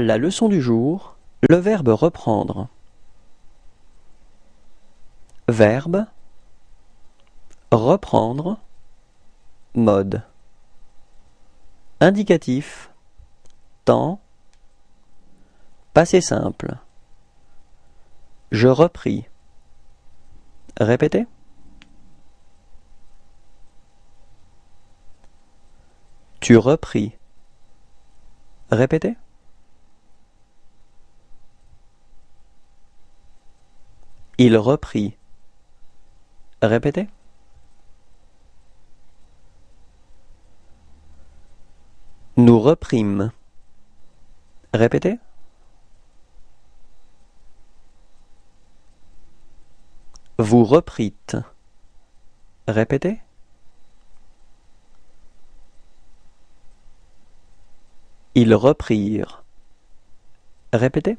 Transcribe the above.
La leçon du jour, le verbe reprendre. Verbe reprendre mode. Indicatif temps passé simple. Je repris. Répétez. Tu repris. Répétez il reprit répétez Nous reprîmes. Répétez. Vous reprîtes. Répétez. Ils reprirent. Répétez.